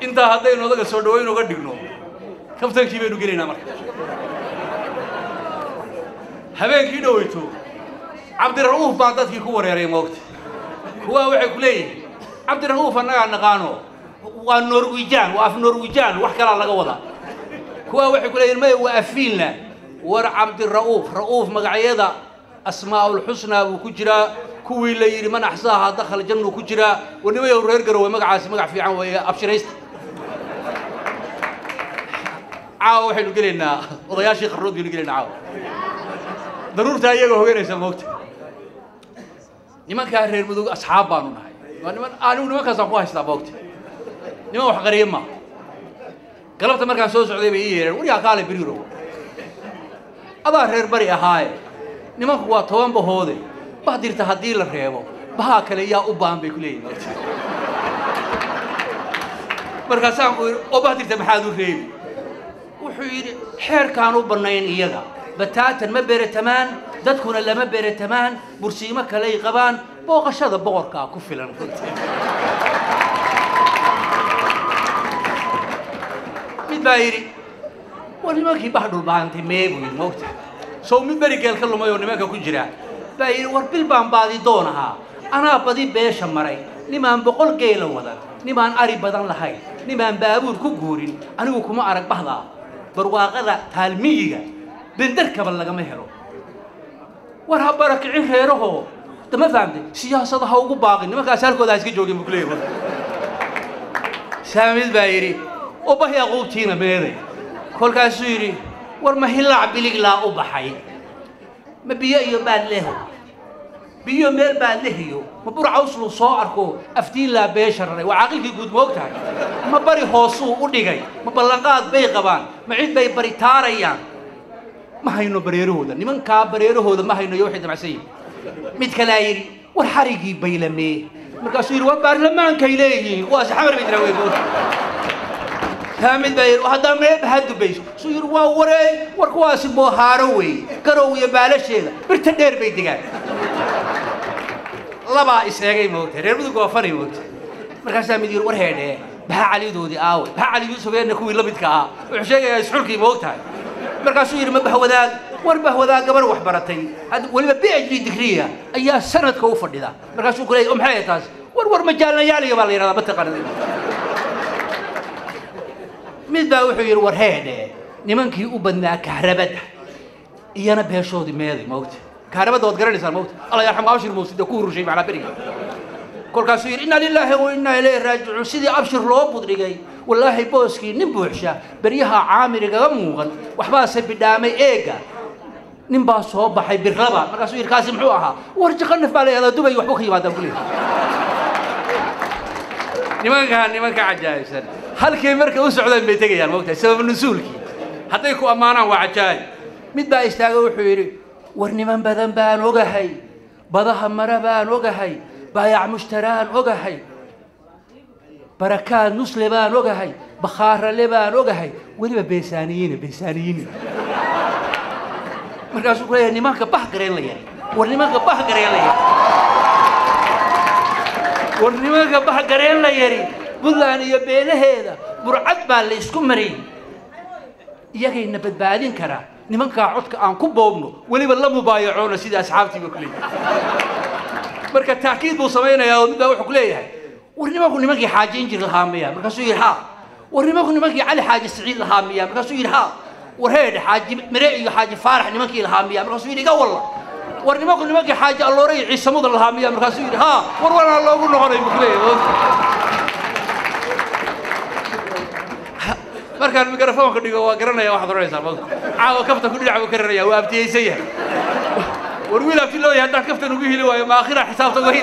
intaa haddaynu odaga soo dhaweyn uga dhigno kaftankii baynu gelaynaa marka habeenkii dhoweyto cabdira'uuf baa dadkii ku wareeray moogta kuwaa waxay ku leeyihiin cabdira'uuf annagaa naqaano waa norwijaan waa af norwijaan wax kalaa laga wadaa kuwaa waxay ku leeyihiin maya waa afiinla war cabdira'uuf ra'uuf magacyada asmaa'ulxusnaa buu ku jiraa kuwii la yidhi man axsaaha dakhal jannuu ku jiraa warnimayow reer garowe magacaasi magac fiican weeye abshiraysta caawa waxaynu gelaynaa. Odayaashii qarrood baynu gelaynaa caawa. Daruurtaa iyaga hoganaysa moogta nimankaa reer mudug asxaab baanu nahay. Waa niman anigu nimankaasaan ku haystaa moogta niman wax qariye ma. Galabta markaan soo socday bay ii yeedheen. Waryaa kaale berirow adaa reer bari ahaaye. Nimanku waa toban bahoode. Bahdirta haddii la reebo bahaa kale yaa u baahan bay ku leeyihiin markaasaan ku yidhi oo bahdirta maxaad u reebi wuxuu yidhi xeerkaan u bannayn iyaga. Bataatan ma beretamaan dadkuna lama beretamaan bursiimo kaley qabaan booqashada boqorkaa ku filan. Mid baa yidhi war nimankii bahdhul baantay mee buu yidhi moogta sow mid beri geel ka lumay oo nimanka ku jira. Baa yidhi war bil baan baadi doon anaa badi beesha maray. Nimaan boqol geela wadan. Nimaan ari badan lahayn. Nimaan baabuur ku guurin. Anigu kuma arag bahdaa barwaaqada taalmiyiga benderkaba lagama helo. War ha barakicin reerahoo dama fahamtay siyaasada ha ugu baaqin nimankaas halkooda ha iska joogin buu kuleeyahay saamid baa yidhi oo bahi aquubtiina meeday kolkaasuu yidhi war ma hilaac biliglaa u baxay. Ma biyo iyo baad leho biyo meel baad lehiyo ma burcawsluu soo arko aftiinlaa beesha raray waa caaqilkii guud ma og tahay ma bari hoosuu u dhigay ma ballanqaad bay qabaan ma cid bay bari taarayaan ma hayno bareerahooda nimankaa bareerahooda ma hayno iyo waxay damacsan yihin mid kalaa yidhi war xarigii baylamee markaasuu yidhi waa baarlamaankay leeyihiin kuwaasi xamar bay jiraa wey taa mid baa yidhi haddaa meeba ha dubayso suu yidhi waa waree war kuwaasi boohaaro wey garow iyo baalasheeda birta dheer bay degaan waa fanay moogtay markaasaa mid yidhi war heedhee baha calidoodii aawe baha cali yuusufeenna kuwii la midka ahaa wuxuu sheegayaa isxulkii moog tahay markaasuu yidhi ma bahwadaag war bahwadaag gabar wax baratay weliba b h d digriya ayaa sanadka u fadhida markaasuu ku leeyay o maxay taas war war majaalnayaaliga baa la yidhahdaa mataqaanad mid baa wuxuu yidhi war heedhe nimankii u badnaa kahrabada iyana beeshoodii meeday moogta kahrabada waad garanaysaan moogta allah yarxamu abshir muuse dee ku hurushay macnaa beriga kolkaasuu yidhi inna lilaahi wa innaa ilayhi raajicuun sidii abshir loo budhigay wallaahi booskii nin buuxsha beryaha caamirigaga muuqan waxbaase bidhaamay eega nin baa soo baxay birlaba markaasuu yidhi kaasi muxuu ahaa war jaqanaf baa la yahdaa dubay waxbuu ka yimaadaan kuleeyahay nimankaa nimanka cajaa'ibsan halkay markay u socdaan bay tegayaan moogtahay sabab nusuulkii. Hadday ku ammaanaan waa cajaa'ib mid baa istaaga wuxuu yidhi war niman badan baan ogahay. Badaha mara baan ogahay. Baayac mushtaraan ogahay. Barakaad nusle baan ogahay. Bakhaarale baan ogahay. Weliba beesaaniyiina beesaaniyiina markaasuu ku nimanka bah gareen la yari war nimanka bah gareen la yari war nimanka bah gareen la yari. Buntland iyo beelaheeda burcad baa la isku mariyey iyagayna badbaadin karaa نمنك عن أن كبوبنا ولي بالله مبايعون سيد أصحاب بكلي مركا تأكيد بوصمينا يا ولد بقول حكلي يعني ورني ما حاجة إنجيل الهامية مركا سير ها ورني على حاجة سعيد الهامية مركا سير ها ورهد حاجة مرئي حاجة فارح نمنك الهامية مركا سير والله ورني ما كنا مجي حاجة الله ريح سمود الهامية مركا سير ها ورونا الله ورنا عليه بكلي مركان ميكروفون كدي هو كرنا يا واحد رئيس عبد عاو كفته كدي عبو كرنا يا وابتي أي ورويلا في الله يهدى كفته نبيه لي ما آخر حساب تقول